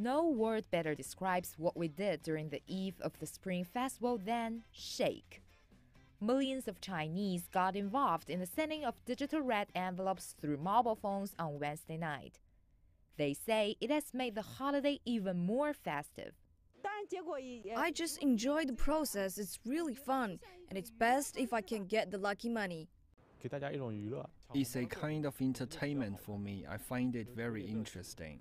No word better describes what we did during the eve of the Spring Festival than shake. Millions of Chinese got involved in the sending of digital red envelopes through mobile phones on Wednesday night. They say it has made the holiday even more festive. I just enjoy the process. It's really fun, and it's best if I can get the lucky money. It's a kind of entertainment for me. I find it very interesting.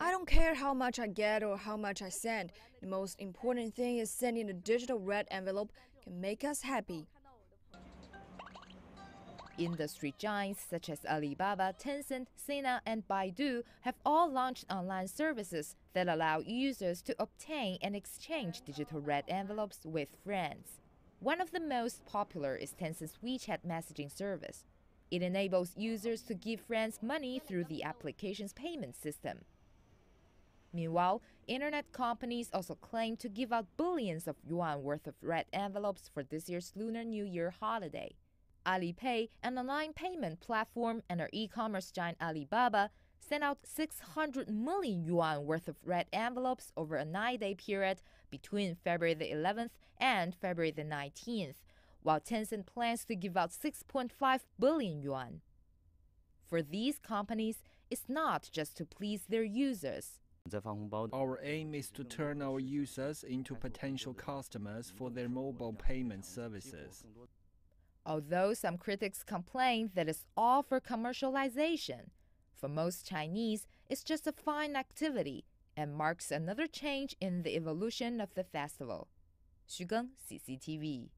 I don't care how much I get or how much I send. The most important thing is sending a digital red envelope can make us happy. Industry giants such as Alibaba, Tencent, Sina, and Baidu have all launched online services that allow users to obtain and exchange digital red envelopes with friends. One of the most popular is Tencent's WeChat messaging service. It enables users to give friends money through the application's payment system. Meanwhile, internet companies also claim to give out billions of yuan worth of red envelopes for this year's Lunar New Year holiday. Alipay, an online payment platform, and our e-commerce giant Alibaba sent out 600 million yuan worth of red envelopes over a nine day period between February the 11th and February the 19th, while Tencent plans to give out 6.5 billion yuan. For these companies, it's not just to please their users. Our aim is to turn our users into potential customers for their mobile payment services. Although some critics complain that it's all for commercialization, for most Chinese, it's just a fine activity and marks another change in the evolution of the festival. Xu Geng, CCTV.